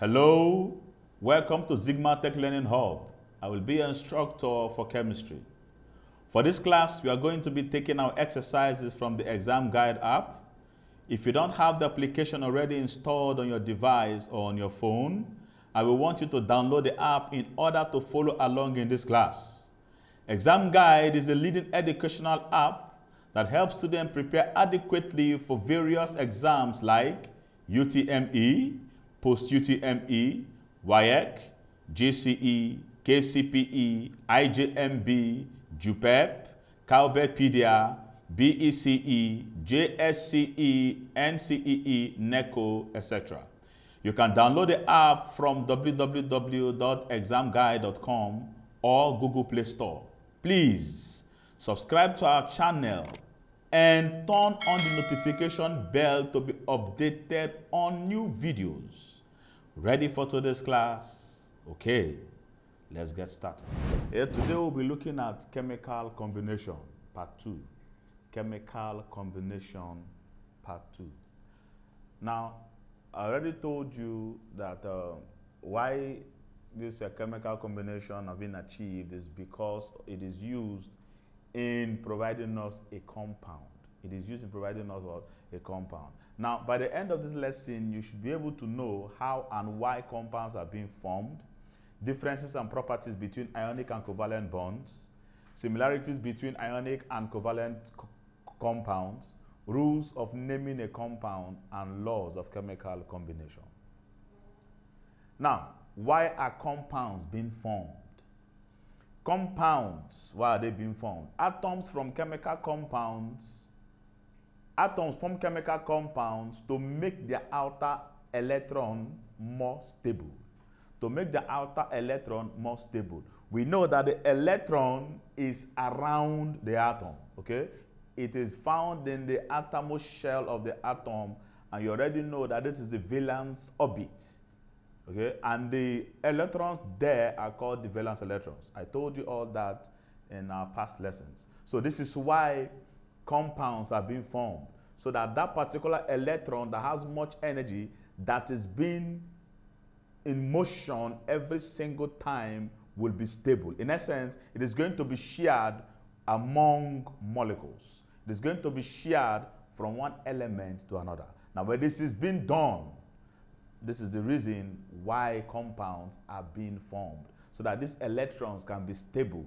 Hello, welcome to Zigmatech Learning Hub. I will be your instructor for chemistry. For this class, we are going to be taking our exercises from the exam guide app. If you don't have the application already installed on your device or on your phone, I will want you to download the app in order to follow along in this class. Exam Guide is a leading educational app that helps students prepare adequately for various exams like UTME, Post-UTME, WAEC, GCE, KCPE, IJMB, JUPEB, Cowbellpedia, BECE, JSCE, NCEE, NECO, etc. You can download the app from www.examguide.com or Google Play Store. Please subscribe to our channel and turn on the notification bell to be updated on new videos. Ready for today's class? Okay, let's get started. Here today we'll be looking at chemical combination, part two. Chemical combination, part two. Now, I already told you that uh, why this uh, chemical combination have been achieved is because it is used in providing us a compound. It is used in providing us what? a compound. Now, by the end of this lesson, you should be able to know how and why compounds are being formed, differences and properties between ionic and covalent bonds, similarities between ionic and covalent co compounds, rules of naming a compound, and laws of chemical combination. Now, why are compounds being formed? Compounds, why are they being formed? Atoms from chemical compounds, atoms form chemical compounds to make their outer electron more stable. To make the outer electron more stable. We know that the electron is around the atom, okay? It is found in the outermost shell of the atom, and you already know that this is the valence orbit. Okay, and the electrons there are called the valence electrons. I told you all that in our past lessons. So this is why compounds are being formed. So that that particular electron that has much energy that is being in motion every single time will be stable. In essence, it is going to be shared among molecules. It is going to be shared from one element to another. Now, when this is being done, this is the reason why compounds are being formed so that these electrons can be stable.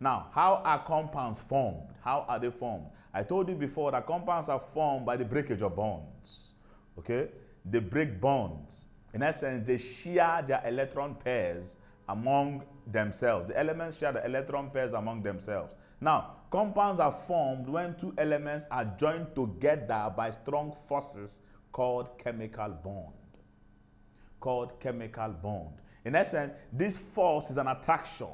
Now, how are compounds formed? How are they formed? I told you before that compounds are formed by the breakage of bonds. Okay? They break bonds. In essence, they share their electron pairs among themselves. The elements share the electron pairs among themselves. Now, compounds are formed when two elements are joined together by strong forces called chemical bond. Called chemical bond. In essence, this force is an attraction.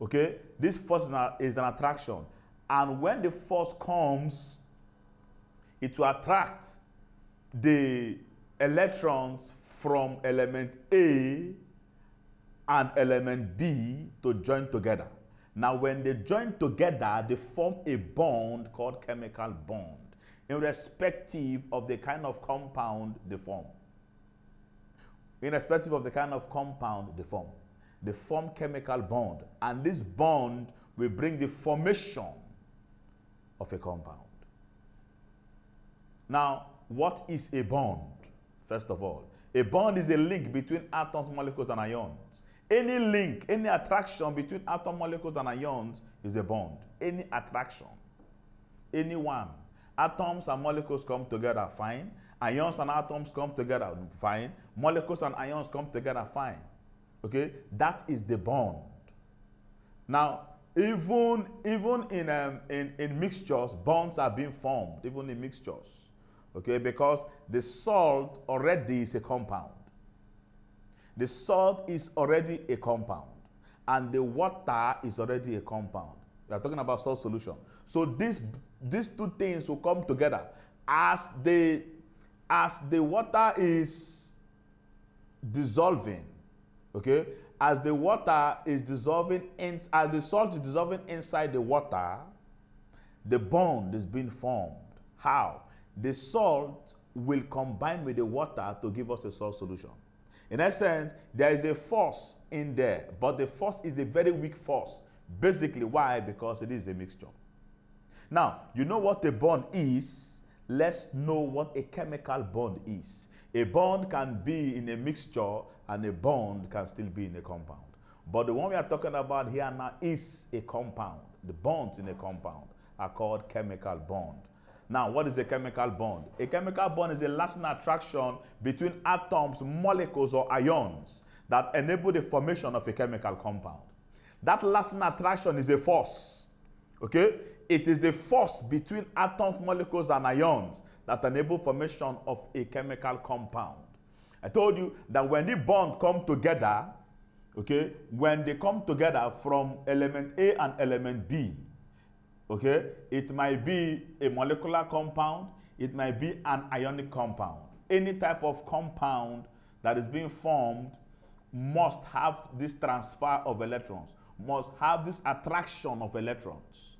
Okay? This force is an, is an attraction. And when the force comes, it will attract the electrons from element A and element B to join together. Now, when they join together, they form a bond called chemical bond irrespective of the kind of compound they form. Irrespective of the kind of compound they form. They form chemical bond, and this bond will bring the formation of a compound. Now, what is a bond? First of all, a bond is a link between atoms, molecules, and ions. Any link, any attraction between atom, molecules, and ions is a bond. Any attraction, any one Atoms and molecules come together, fine. Ions and atoms come together, fine. Molecules and ions come together, fine. Okay, that is the bond. Now, even even in um, in in mixtures, bonds are being formed, even in mixtures. Okay, because the salt already is a compound. The salt is already a compound, and the water is already a compound. We are talking about salt solution. So this these two things will come together as the as the water is dissolving okay as the water is dissolving in, as the salt is dissolving inside the water the bond is being formed how the salt will combine with the water to give us a salt solution. In essence, there is a force in there, but the force is a very weak force. Basically, why? Because it is a mixture. Now, you know what a bond is. Let's know what a chemical bond is. A bond can be in a mixture, and a bond can still be in a compound. But the one we are talking about here now is a compound. The bonds in a compound are called chemical bond. Now, what is a chemical bond? A chemical bond is a lasting attraction between atoms, molecules, or ions that enable the formation of a chemical compound. That lasting attraction is a force. Okay? It is the force between atoms, molecules, and ions that enable formation of a chemical compound. I told you that when the bond come together, okay, when they come together from element A and element B, Okay? It might be a molecular compound, it might be an ionic compound. Any type of compound that is being formed must have this transfer of electrons, must have this attraction of electrons.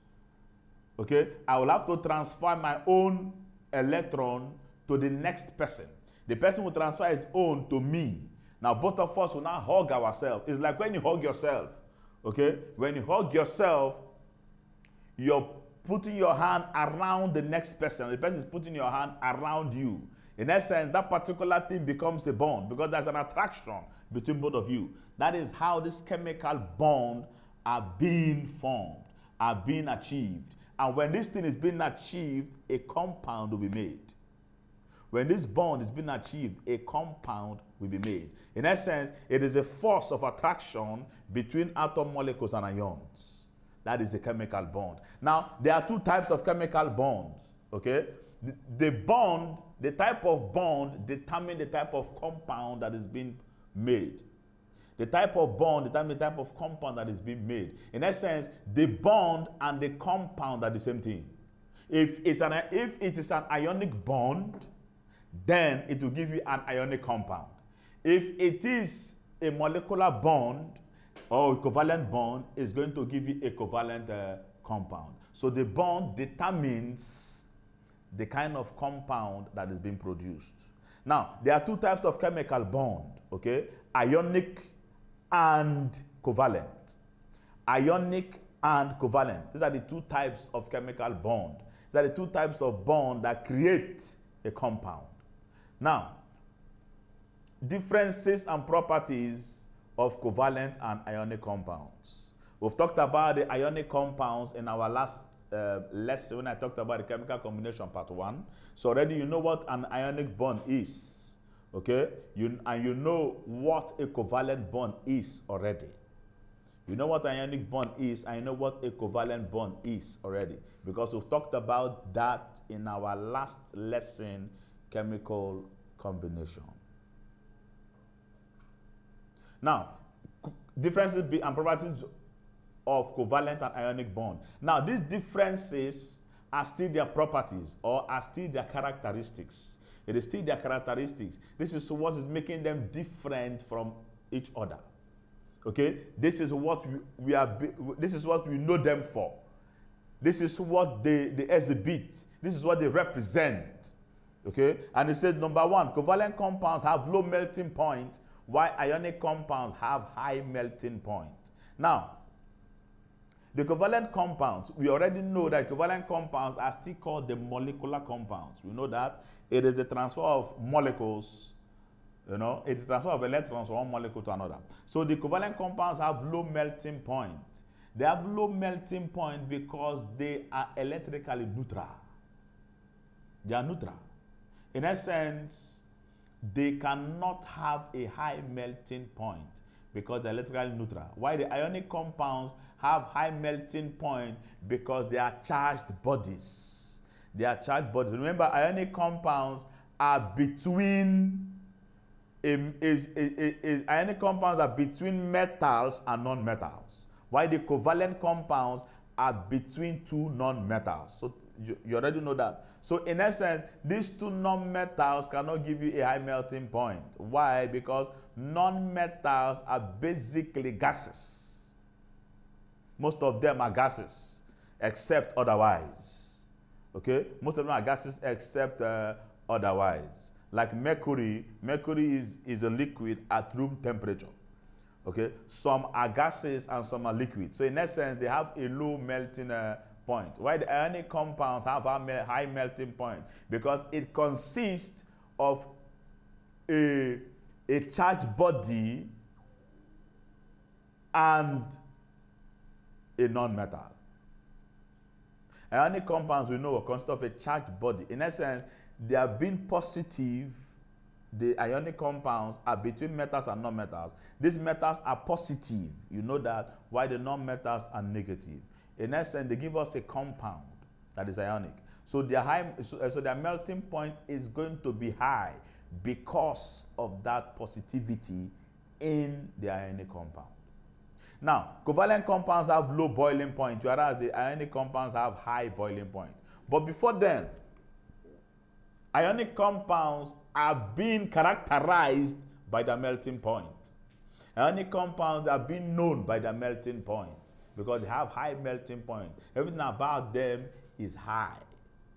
Okay? I will have to transfer my own electron to the next person. The person will transfer his own to me. Now, both of us will now hug ourselves. It's like when you hug yourself. Okay? When you hug yourself, you're putting your hand around the next person. The person is putting your hand around you. In essence, that particular thing becomes a bond because there's an attraction between both of you. That is how this chemical bond are being formed, are being achieved. And when this thing is being achieved, a compound will be made. When this bond is being achieved, a compound will be made. In essence, it is a force of attraction between atom molecules and ions. That is a chemical bond. Now, there are two types of chemical bonds, okay? The, the bond, the type of bond determine the type of compound that is being made. The type of bond the type of compound that is being made. In essence, the bond and the compound are the same thing. If, it's an, if it is an ionic bond, then it will give you an ionic compound. If it is a molecular bond, or covalent bond it's going to give you a covalent uh, compound. So the bond determines the kind of compound that is being produced. Now, there are two types of chemical bond, okay? Ionic and covalent. Ionic and covalent. These are the two types of chemical bond. These are the two types of bond that create a compound. Now, differences and properties of covalent and ionic compounds. We've talked about the ionic compounds in our last uh, lesson when I talked about the chemical combination part one. So already you know what an ionic bond is, okay? You, and you know what a covalent bond is already. You know what ionic bond is, I know what a covalent bond is already because we've talked about that in our last lesson, chemical combination. Now, differences and properties of covalent and ionic bond. Now, these differences are still their properties or are still their characteristics. It is still their characteristics. This is what is making them different from each other. Okay? This is what we, we are this is what we know them for. This is what they, they exhibit. This is what they represent. Okay? And it says number one, covalent compounds have low melting point why ionic compounds have high melting point. Now, the covalent compounds, we already know that covalent compounds are still called the molecular compounds. We know that it is the transfer of molecules, you know, it is transfer of electrons from one molecule to another. So the covalent compounds have low melting point. They have low melting point because they are electrically neutral. They are neutral. In essence, they cannot have a high melting point because they're electrically neutral. Why the ionic compounds have high melting point because they are charged bodies. They are charged bodies. Remember, ionic compounds are between um, is, is, is, is, ionic compounds are between metals and non-metals. Why the covalent compounds are between two non-metals. So you, you already know that. So in essence, these two non-metals cannot give you a high melting point. Why? Because non-metals are basically gases. Most of them are gases, except otherwise. Okay? Most of them are gases except uh, otherwise. Like mercury, mercury is, is a liquid at room temperature. Okay, some are gases and some are liquids. So in essence, they have a low melting uh, point. Why the ionic compounds have a high melting point? Because it consists of a, a charged body and a non-metal. Ionic compounds we know are consist of a charged body. In essence, they are being positive the ionic compounds are between metals and non-metals. These metals are positive. You know that. Why the non-metals are negative. In essence, they give us a compound that is ionic. So their high, so, uh, so their melting point is going to be high because of that positivity in the ionic compound. Now, covalent compounds have low boiling point, whereas the ionic compounds have high boiling point. But before then, ionic compounds are being characterized by the melting point. Ionic compounds are being known by the melting point because they have high melting point. Everything about them is high.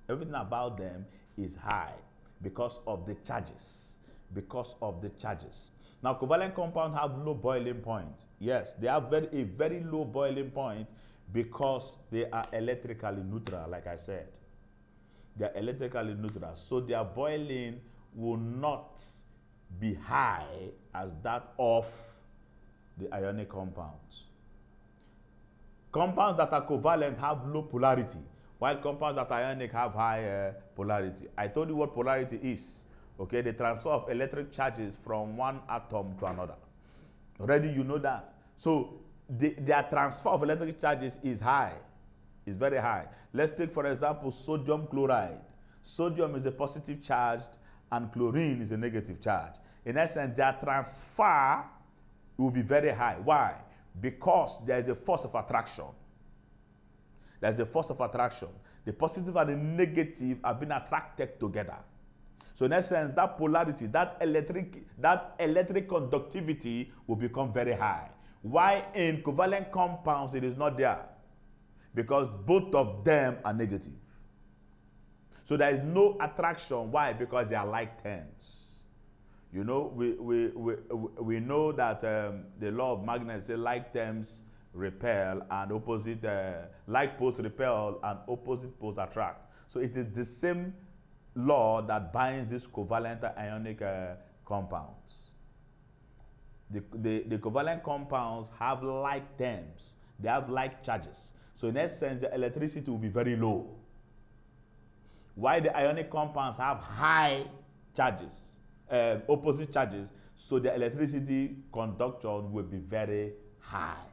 Everything about them is high because of the charges. Because of the charges. Now, covalent compounds have low boiling point. Yes, they have very, a very low boiling point because they are electrically neutral, like I said. They are electrically neutral. So their boiling will not be high as that of the ionic compounds. Compounds that are covalent have low polarity, while compounds that are ionic have high uh, polarity. I told you what polarity is. Okay, the transfer of electric charges from one atom to another. Already you know that. So the, their transfer of electric charges is high, is very high. Let's take, for example, sodium chloride. Sodium is a positive charged and chlorine is a negative charge. In essence, their transfer will be very high. Why? Because there is a force of attraction. There's a force of attraction. The positive and the negative have been attracted together. So in essence, that polarity, that electric, that electric conductivity will become very high. Why in covalent compounds it is not there? Because both of them are negative. So there is no attraction. Why? Because they are like terms. You know, we, we, we, we know that um, the law of magnets say like terms repel and opposite, uh, like poles repel and opposite poles attract. So it is the same law that binds these covalent ionic uh, compounds. The, the, the covalent compounds have like terms. They have like charges. So in essence, the electricity will be very low. Why the ionic compounds have high charges, uh, opposite charges, so the electricity conduction will be very high.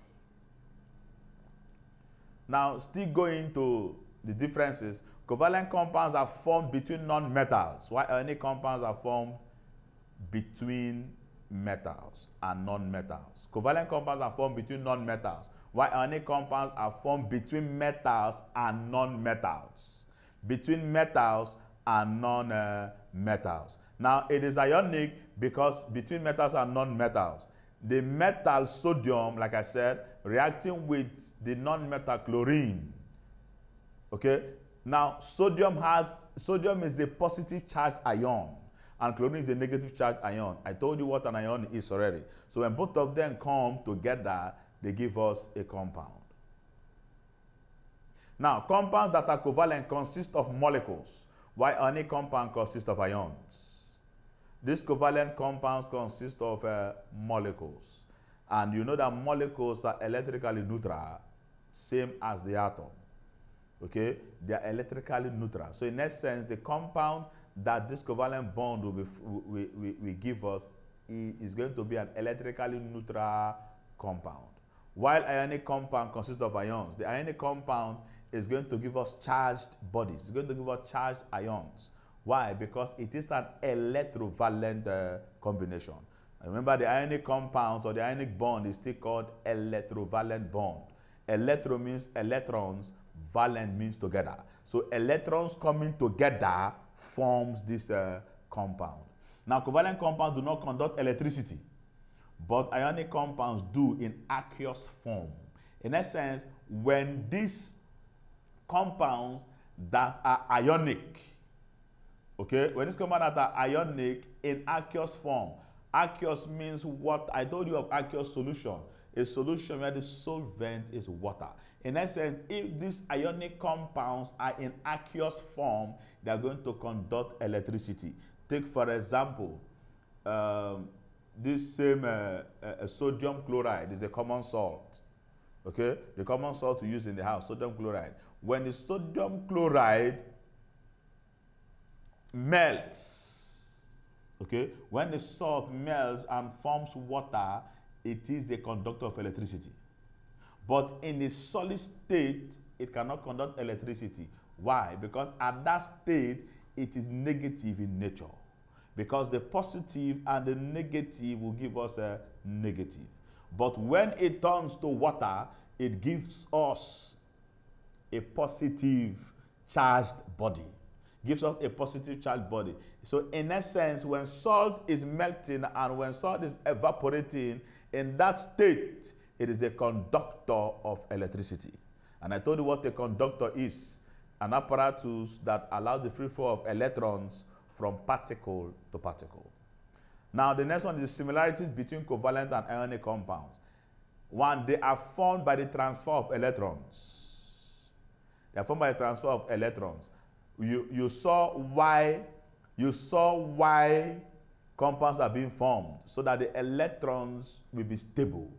Now, still going to the differences, covalent compounds are formed between non-metals, while ionic compounds are formed between metals and non-metals. Covalent compounds are formed between non-metals, while ionic compounds are formed between metals and non-metals between metals and non-metals. Now, it is ionic because between metals and non-metals, the metal sodium, like I said, reacting with the non-metal chlorine. Okay? Now, sodium has, sodium is a positive charge ion and chlorine is a negative charge ion. I told you what an ion is already. So when both of them come together, they give us a compound. Now, compounds that are covalent consist of molecules, while any compound consists of ions. These covalent compounds consist of uh, molecules. And you know that molecules are electrically neutral, same as the atom. Okay? They are electrically neutral. So in essence, the compound that this covalent bond will, be, will, will, will give us is going to be an electrically neutral compound. While ionic compound consists of ions, the ionic compound is going to give us charged bodies. It's going to give us charged ions. Why? Because it is an electrovalent uh, combination. Remember, the ionic compounds or the ionic bond is still called electrovalent bond. Electro means electrons, valent means together. So electrons coming together forms this uh, compound. Now, covalent compounds do not conduct electricity, but ionic compounds do in aqueous form. In essence, when these compounds that are ionic Okay, when it's compounds that are ionic in aqueous form, aqueous means what I told you of aqueous solution, a solution where the solvent is water. In essence, if these ionic compounds are in aqueous form, they are going to conduct electricity. Take, for example, um, this same uh, uh, sodium chloride is a common salt. Okay, the common salt we use in the house, sodium chloride. When the sodium chloride melts, okay, when the salt melts and forms water, it is the conductor of electricity. But in a solid state, it cannot conduct electricity. Why? Because at that state, it is negative in nature. Because the positive and the negative will give us a negative. But when it turns to water, it gives us a positive charged body. Gives us a positive charged body. So, in essence, when salt is melting and when salt is evaporating, in that state, it is a conductor of electricity. And I told you what a conductor is an apparatus that allows the free flow of electrons from particle to particle. Now, the next one is similarities between covalent and ionic compounds. One, they are formed by the transfer of electrons. They are formed by the transfer of electrons. You, you saw why you saw why compounds are being formed so that the electrons will be stable.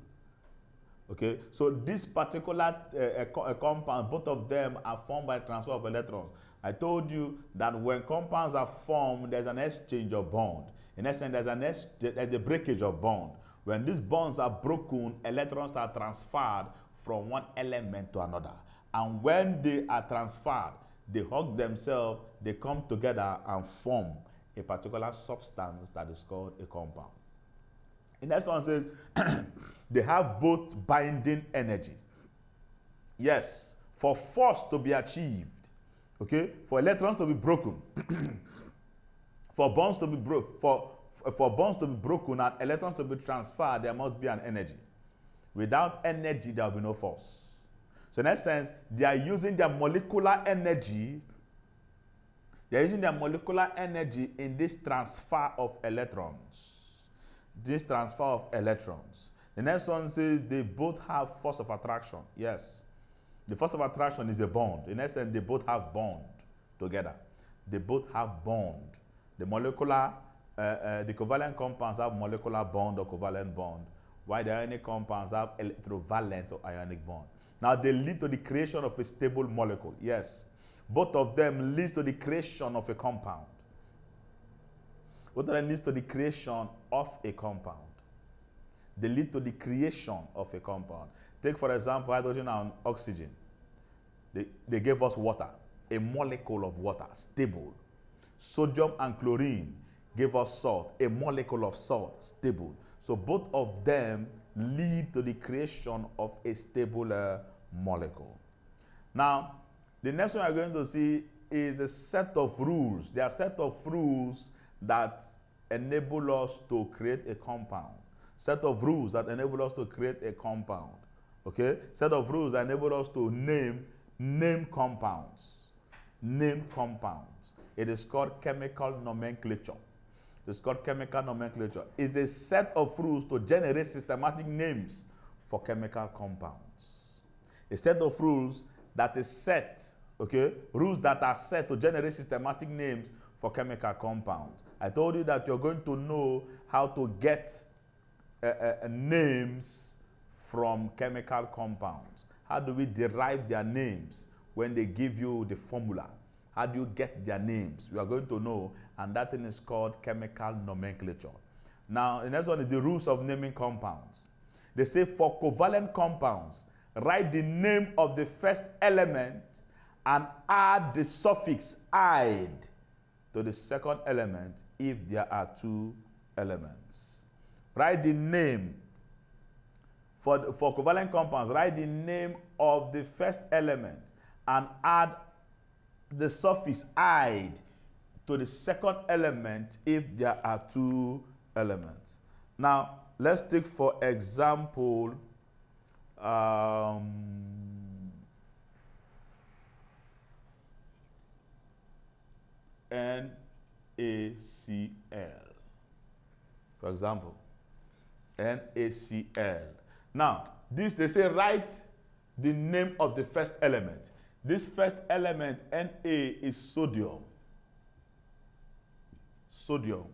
Okay, so this particular uh, compound, both of them are formed by transfer of electrons. I told you that when compounds are formed, there's an exchange of bond. In essence, there's, an there's a breakage of bond. When these bonds are broken, electrons are transferred from one element to another. And when they are transferred, they hug themselves, they come together and form a particular substance that is called a compound. The next one says they have both binding energy. Yes, for force to be achieved, okay, for electrons to be broken, for bonds to be broken, for, for bonds to be broken and electrons to be transferred, there must be an energy. Without energy, there will be no force. So in essence, they are using their molecular energy. They are using their molecular energy in this transfer of electrons. This transfer of electrons. The next one says they both have force of attraction. Yes. The force of attraction is a bond. In essence, they both have bond together. They both have bond. The molecular, uh, uh, the covalent compounds have molecular bond or covalent bond, while the ionic compounds have electrovalent or ionic bond. Now they lead to the creation of a stable molecule. Yes. Both of them leads to the creation of a compound. Both of them leads to the creation of a compound. They lead to the creation of a compound. Take, for example, hydrogen and oxygen. They, they gave us water, a molecule of water, stable. Sodium and chlorine gave us salt, a molecule of salt, stable. So both of them lead to the creation of a stable uh, molecule. Now, the next one we're going to see is the set of rules. There are set of rules that enable us to create a compound. Set of rules that enable us to create a compound. Okay? Set of rules that enable us to name name compounds. Name compounds. It is called chemical nomenclature. It's called chemical nomenclature. It's a set of rules to generate systematic names for chemical compounds. A set of rules that is set, okay, rules that are set to generate systematic names for chemical compounds. I told you that you're going to know how to get uh, uh, names from chemical compounds. How do we derive their names when they give you the formula? How do you get their names? We are going to know, and that thing is called chemical nomenclature. Now, the next one is the rules of naming compounds. They say for covalent compounds, write the name of the first element and add the suffix "ide" to the second element if there are two elements. Write the name for, for covalent compounds, write the name of the first element and add the suffix "ide" to the second element if there are two elements. Now, let's take for example, um, NaCl. For example, NaCl. Now, this they say write the name of the first element. This first element, Na, is sodium. Sodium.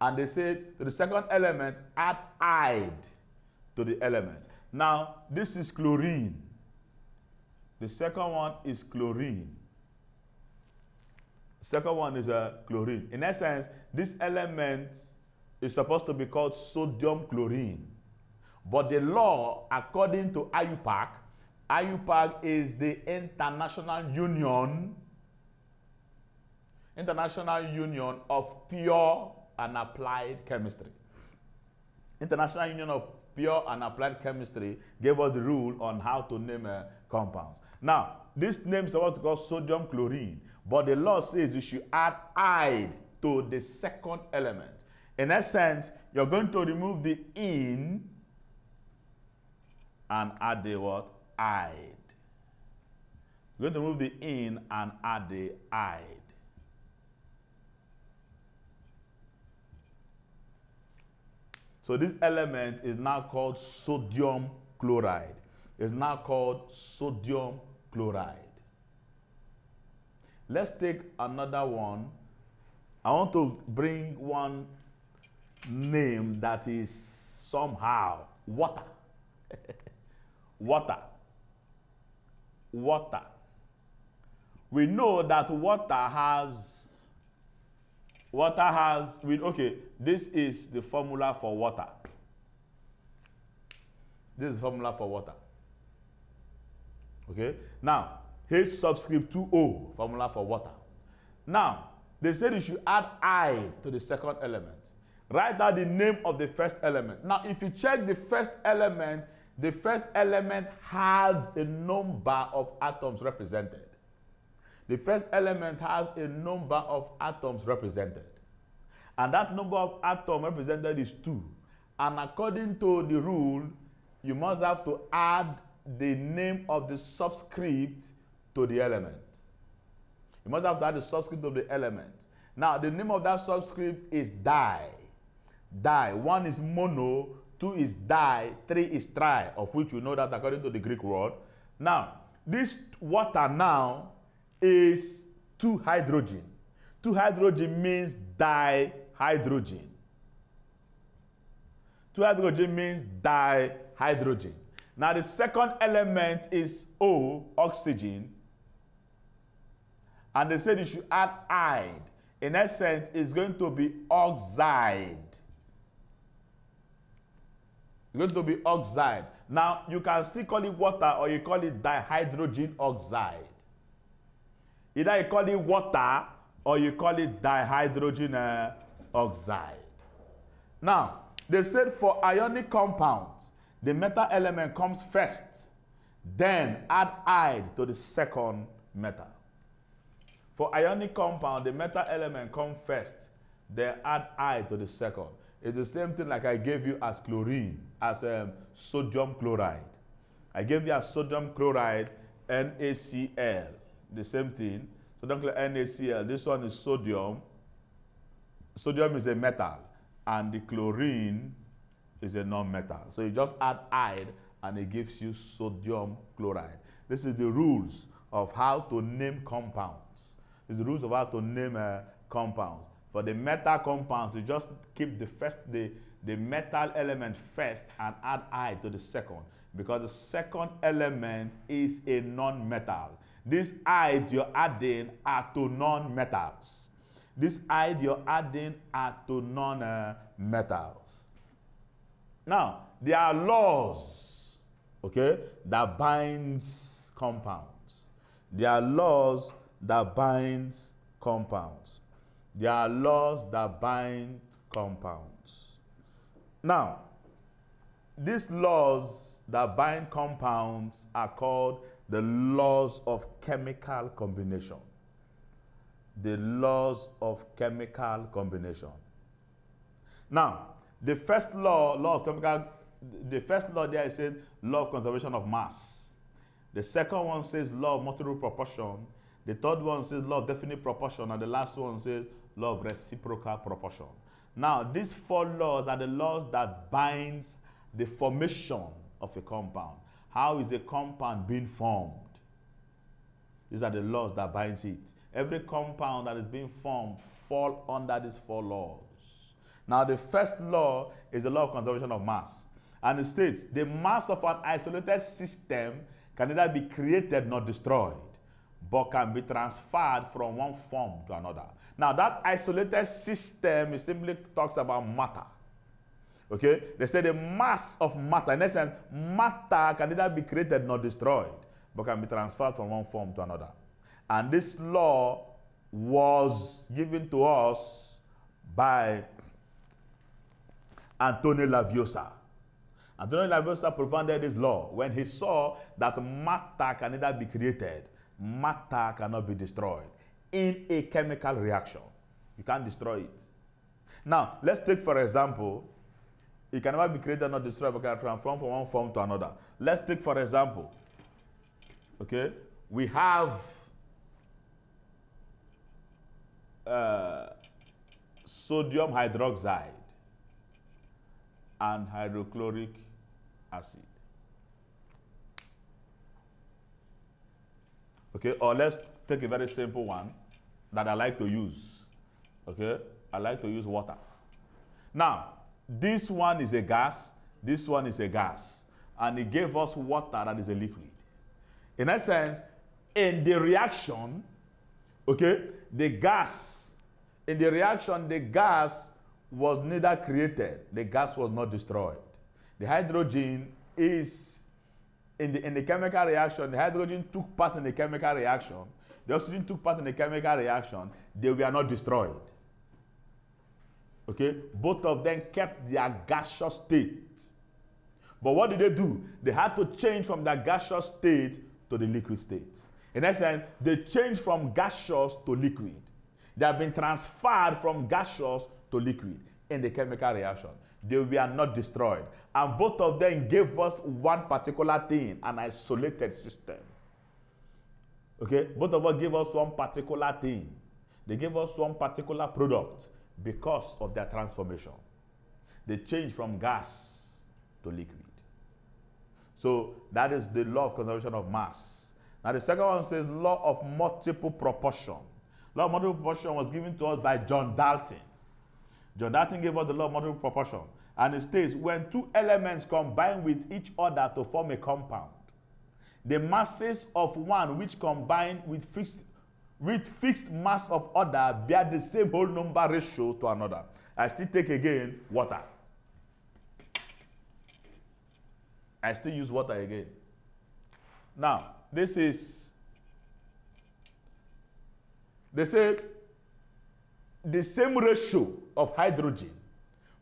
And they say to the second element, add ide to the element. Now, this is chlorine. The second one is chlorine. Second one is a uh, chlorine. In essence, this element is supposed to be called sodium chlorine. But the law, according to IUPAC, IUPAC is the International Union, International Union of Pure and Applied Chemistry. International Union of Pure and Applied Chemistry gave us the rule on how to name uh, compounds. Now, this name is supposed to call sodium chlorine, but the law says you should add ide to the second element. In essence, you're going to remove the in and add the what? Ide. You're going to remove the in and add the ide. So this element is now called sodium chloride. It's now called sodium chloride. Let's take another one. I want to bring one name that is somehow water. water. Water. We know that water has water has we okay this is the formula for water this is formula for water okay now H subscript 2O, formula for water. Now, they said you should add I to the second element. Write down the name of the first element. Now, if you check the first element, the first element has a number of atoms represented. The first element has a number of atoms represented. And that number of atoms represented is 2. And according to the rule, you must have to add the name of the subscript to the element. You must have to add the subscript of the element. Now, the name of that subscript is di. Di. One is mono, two is di, three is tri, of which we know that according to the Greek word. Now, this water now is two hydrogen. Two hydrogen means dihydrogen. Two hydrogen means dihydrogen. Now, the second element is O, oxygen, and they said you should add ide. In essence, it's going to be oxide. It's going to be oxide. Now, you can still call it water or you call it dihydrogen oxide. Either you call it water or you call it dihydrogen uh, oxide. Now, they said for ionic compounds, the metal element comes first, then add ide to the second metal. For ionic compound, the metal element comes first, then add I to the second. It's the same thing like I gave you as chlorine, as um, sodium chloride. I gave you as sodium chloride, NaCl, the same thing. Sodium chloride, NaCl. This one is sodium. Sodium is a metal, and the chlorine is a non-metal. So you just add ide, and it gives you sodium chloride. This is the rules of how to name compounds is the rules of how to name uh, compounds. For the metal compounds, you just keep the first the, the metal element first and add I to the second because the second element is a non-metal. These ides you're adding are to non-metals. These ides you're adding are to non-metals. Now, there are laws, okay, that binds compounds. There are laws that binds compounds. There are laws that bind compounds. Now, these laws that bind compounds are called the laws of chemical combination. The laws of chemical combination. Now, the first law, law of chemical, the first law there says law of conservation of mass. The second one says law of multiple proportion. The third one says law of definite proportion, and the last one says law of reciprocal proportion. Now, these four laws are the laws that binds the formation of a compound. How is a compound being formed? These are the laws that binds it. Every compound that is being formed fall under these four laws. Now, the first law is the law of conservation of mass. And it states the mass of an isolated system can neither be created nor destroyed, but can be transferred from one form to another. Now, that isolated system simply talks about matter. Okay? They say the mass of matter, in essence, matter can neither be created nor destroyed, but can be transferred from one form to another. And this law was given to us by Antonio Lavoisier. Antonio Lavoisier propounded this law when he saw that matter can neither be created, matter cannot be destroyed in a chemical reaction. You can't destroy it. Now, let's take for example, it can never be created nor destroyed, but can transform from one form to another. Let's take for example, okay, we have uh, sodium hydroxide and hydrochloric acid. Okay, or let's take a very simple one that I like to use. Okay, I like to use water. Now, this one is a gas, this one is a gas, and it gave us water that is a liquid. In essence, in the reaction, okay, the gas, in the reaction, the gas was neither created, the gas was not destroyed. The hydrogen is in the, in the chemical reaction, the hydrogen took part in the chemical reaction, the oxygen took part in the chemical reaction, they were not destroyed. Okay? Both of them kept their gaseous state. But what did they do? They had to change from their gaseous state to the liquid state. In essence, they changed from gaseous to liquid. They have been transferred from gaseous to liquid in the chemical reaction. They were not destroyed. And both of them gave us one particular thing, an isolated system. Okay? Both of us gave us one particular thing. They gave us one particular product because of their transformation. They change from gas to liquid. So that is the law of conservation of mass. Now the second one says law of multiple proportion. Law of multiple proportion was given to us by John Dalton. John Dalton gave us the law of multiple proportion. And it states when two elements combine with each other to form a compound, the masses of one which combine with fixed with fixed mass of other bear the same whole number ratio to another. I still take again water. I still use water again. Now, this is, they say the same ratio of hydrogen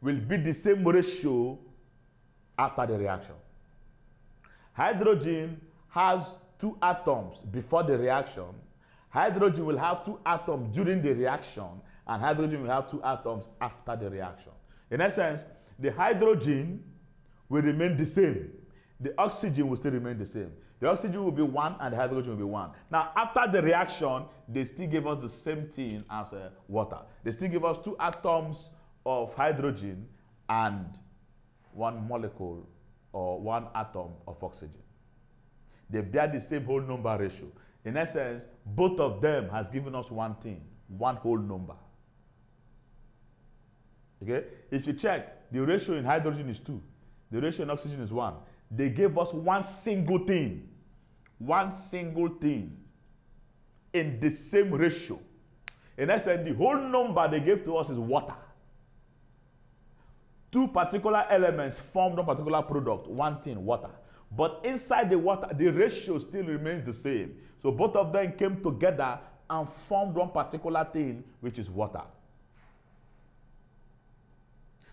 will be the same ratio after the reaction. Hydrogen has two atoms before the reaction. Hydrogen will have two atoms during the reaction, and hydrogen will have two atoms after the reaction. In essence, the hydrogen will remain the same. The oxygen will still remain the same. The oxygen will be one and the hydrogen will be one. Now, after the reaction, they still give us the same thing as uh, water. They still give us two atoms of hydrogen and one molecule or one atom of oxygen. They bear the same whole number ratio. In essence, both of them has given us one thing, one whole number. Okay? If you check, the ratio in hydrogen is 2. The ratio in oxygen is 1 they gave us one single thing, one single thing in the same ratio. And I said the whole number they gave to us is water. Two particular elements formed one particular product, one thing, water. But inside the water, the ratio still remains the same. So both of them came together and formed one particular thing, which is water.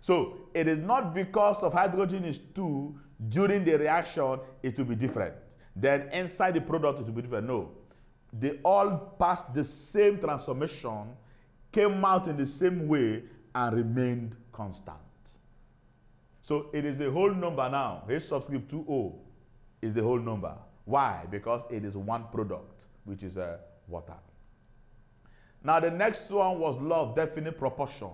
So it is not because of hydrogen is 2 during the reaction, it will be different. Then inside the product, it will be different. No. They all passed the same transformation, came out in the same way, and remained constant. So it is a whole number now. H subscript 2O is a whole number. Why? Because it is one product, which is uh, water. Now, the next one was law of definite proportion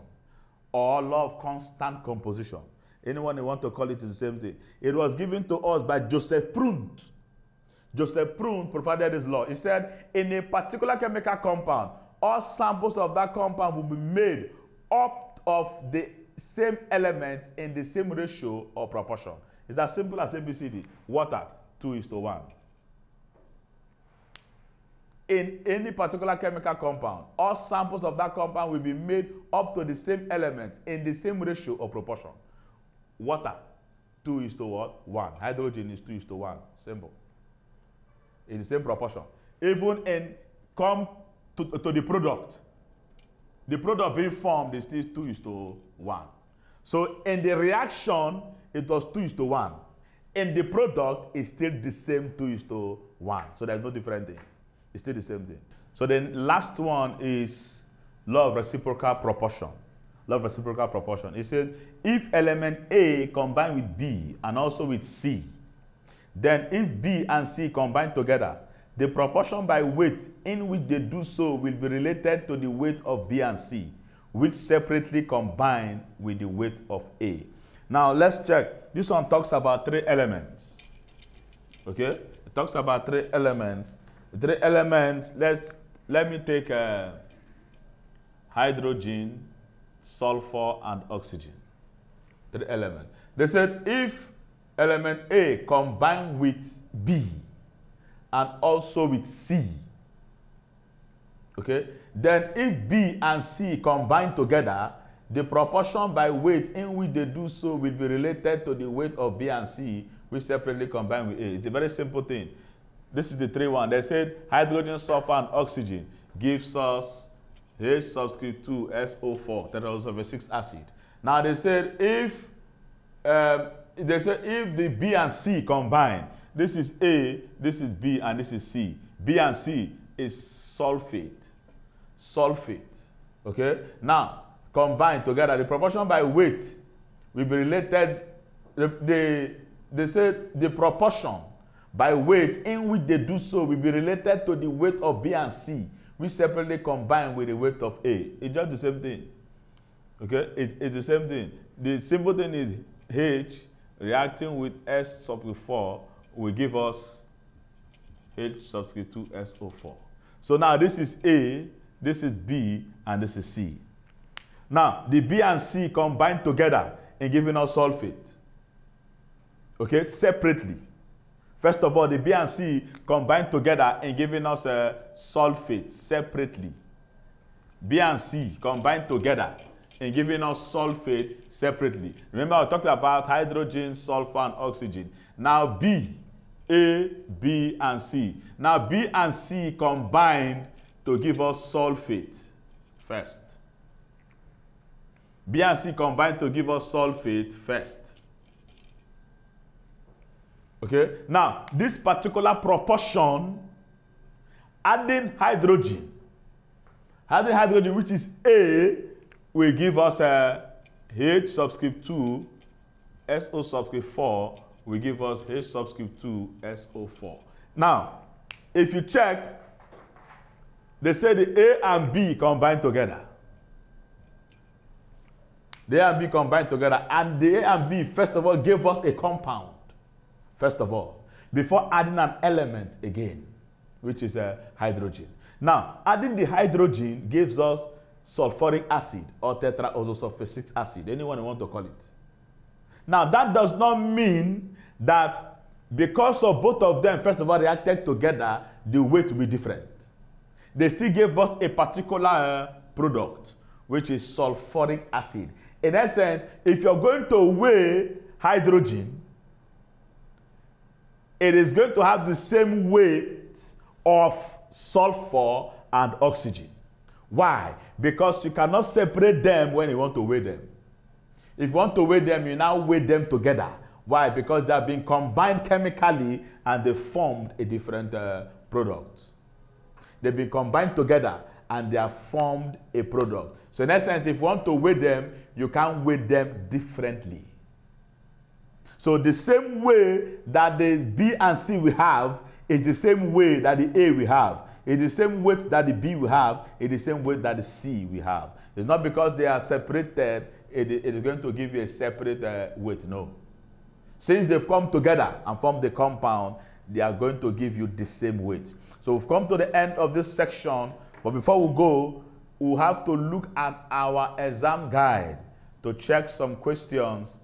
or law of constant composition. Anyone who want to call it the same thing. It was given to us by Joseph Proust. Joseph Proust provided this law. He said, in a particular chemical compound, all samples of that compound will be made up of the same element in the same ratio or proportion. It's as simple as ABCD. Water, 2 is to 1. In any particular chemical compound, all samples of that compound will be made up to the same elements in the same ratio or proportion. Water, 2 is to what? 1. Hydrogen is 2 is to 1. Simple. In the same proportion. Even in come to, to the product, the product being formed is still 2 is to 1. So in the reaction, it was 2 is to 1. In the product, is still the same 2 is to 1. So there's no different thing. It's still the same thing. So then last one is law of reciprocal proportion. Law of reciprocal proportion. It says if element A combined with B and also with C, then if B and C combine together, the proportion by weight in which they do so will be related to the weight of B and C, which separately combine with the weight of A. Now let's check. This one talks about three elements. Okay? It talks about three elements. Three elements, let's let me take uh, hydrogen, sulfur, and oxygen. Three elements. They said if element A combine with B, and also with C. Okay? Then if B and C combine together, the proportion by weight in which they do so will be related to the weight of B and C, which separately combine with A. It's a very simple thing. This is the three one. They said hydrogen, sulfur, and oxygen gives us H subscript 2 SO4, tetraoxide 6 acid. Now they said if um, they said if the B and C combine, this is A, this is B, and this is C. B and C is sulfate. Sulfate. Okay? Now, combined together, the proportion by weight will be related. The, the, they say the proportion by weight in which they do so will be related to the weight of B and C, which separately combine with the weight of A. It's just the same thing. Okay? It, it's the same thing. The simple thing is H reacting with S sub 4 will give us H subscript 2 SO4. So now this is A, this is B, and this is C. Now, the B and C combine together in giving us sulfate. Okay, separately. First of all, the B and C combine together in giving us a uh, sulfate separately. B and C combine together in giving us sulfate separately. Remember, I talked about hydrogen, sulfur, and oxygen. Now, B a, B, and C. Now, B and C combined to give us sulfate first. B and C combined to give us sulfate first. Okay? Now, this particular proportion, adding hydrogen, adding hydrogen, which is A, will give us a H subscript 2, SO subscript 4, will give us H subscript 2 SO4. Now, if you check, they say the A and B combine together. The A and B combined together, and the A and B, first of all, gave us a compound, first of all, before adding an element again, which is a hydrogen. Now, adding the hydrogen gives us sulfuric acid or tetraoxosulfuric acid, anyone want to call it. Now, that does not mean that because of both of them, first of all, reacted together, the weight will be different. They still gave us a particular uh, product, which is sulfuric acid. In essence, if you're going to weigh hydrogen, it is going to have the same weight of sulfur and oxygen. Why? Because you cannot separate them when you want to weigh them. If you want to weigh them, you now weigh them together. Why? Because they have been combined chemically and they formed a different uh, product. They've been combined together and they have formed a product. So in essence, if you want to weigh them, you can weigh them differently. So the same way that the B and C we have is the same way that the A we have. It's the same weight that the B we have, it's the same weight that the C we have. It's not because they are separated, it, is going to give you a separate uh, weight. No. Since they've come together and formed the compound, they are going to give you the same weight. So we've come to the end of this section, but before we go, we'll have to look at our exam guide to check some questions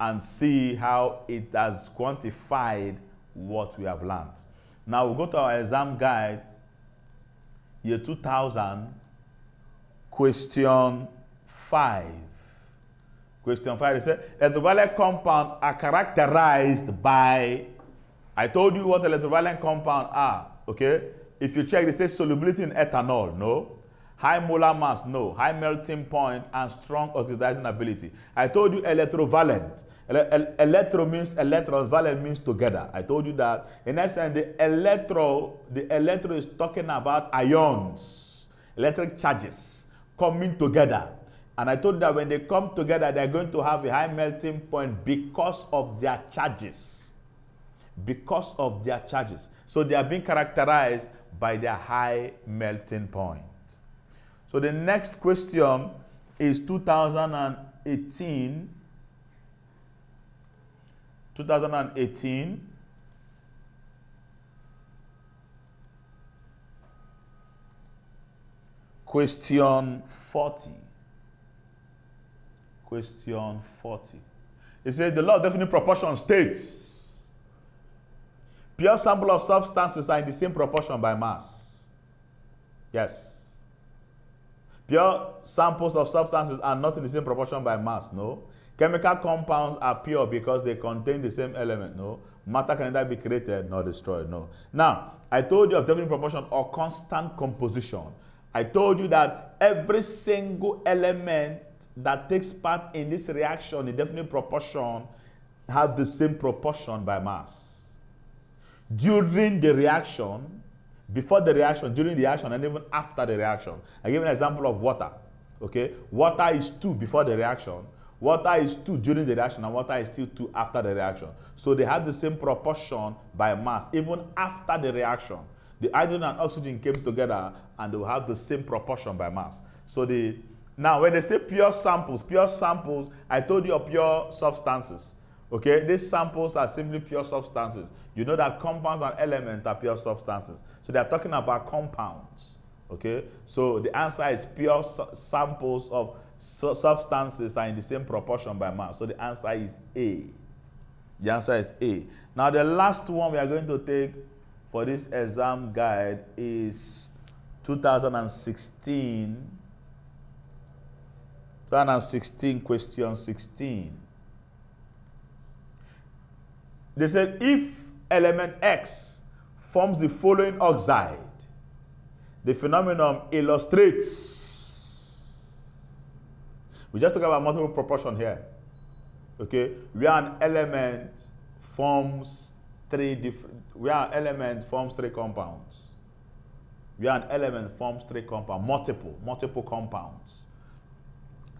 and see how it has quantified what we have learned. Now we'll go to our exam guide, year 2000, question 5. Question 5 is electrovalent compounds are characterized by, I told you what electrovalent compounds are, okay? If you check, it says solubility in ethanol, no? High molar mass, no. High melting point and strong oxidizing ability. I told you electrovalent. Ele electro means electrons, valent means together. I told you that. In essence, the electro, the electro is talking about ions, electric charges coming together. And I told you that when they come together, they're going to have a high melting point because of their charges. Because of their charges. So they are being characterized by their high melting point. So the next question is 2018. 2018. Question 40. Question 40. It says the law of definite proportion states pure sample of substances are in the same proportion by mass. Yes. Pure samples of substances are not in the same proportion by mass, no. Chemical compounds are pure because they contain the same element, no. Matter can neither be created nor destroyed, no. Now, I told you of definite proportion or constant composition. I told you that every single element that takes part in this reaction in definite proportion have the same proportion by mass. During the reaction, before the reaction, during the reaction, and even after the reaction. I give an example of water. Okay, water is 2 before the reaction, water is 2 during the reaction, and water is still 2 after the reaction. So they have the same proportion by mass, even after the reaction. The hydrogen and oxygen came together and they will have the same proportion by mass. So the now when they say pure samples, pure samples, I told you of pure substances. Okay, these samples are simply pure substances. You know that compounds and elements are pure substances. So they are talking about compounds. Okay, so the answer is pure su samples of su substances are in the same proportion by mass. So the answer is A. The answer is A. Now the last one we are going to take for this exam guide is 2016 2016 question 16 they said if element X forms the following oxide, the phenomenon illustrates. We just talk about multiple proportion here. Okay, where an element forms three different, where an element forms three compounds. Where an element forms three compounds, multiple, multiple compounds.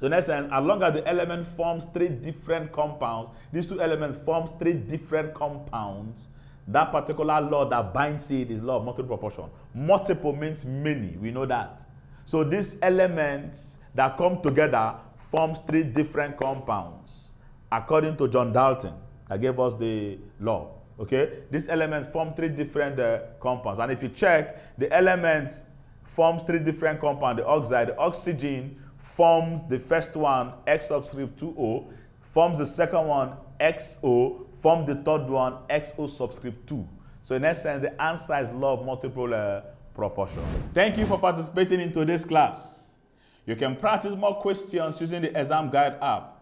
So in essence, as long as the element forms three different compounds, these two elements forms three different compounds, that particular law that binds it is law of multiple proportion. Multiple means many, we know that. So these elements that come together forms three different compounds, according to John Dalton, that gave us the law. Okay, these elements form three different uh, compounds, and if you check, the elements forms three different compounds. The oxide, the oxygen forms the first one, X subscript 2O, forms the second one, XO, forms the third one, XO subscript 2. So in essence, the answer is law of multiple uh, proportion. Thank you for participating in today's class. You can practice more questions using the exam guide app.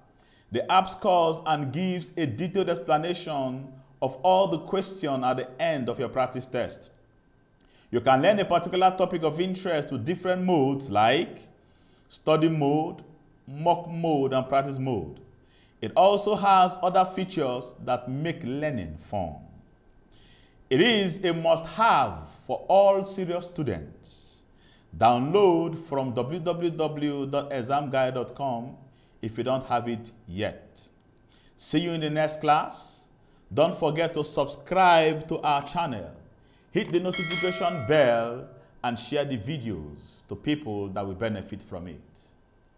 The app scores and gives a detailed explanation of all the questions at the end of your practice test. You can learn a particular topic of interest with different modes like study mode, mock mode, and practice mode. It also has other features that make learning fun. It is a must-have for all serious students. Download from www.examguide.com if you don't have it yet. See you in the next class. Don't forget to subscribe to our channel. Hit the notification bell and share the videos to people that will benefit from it.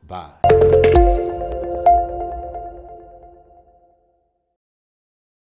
Bye.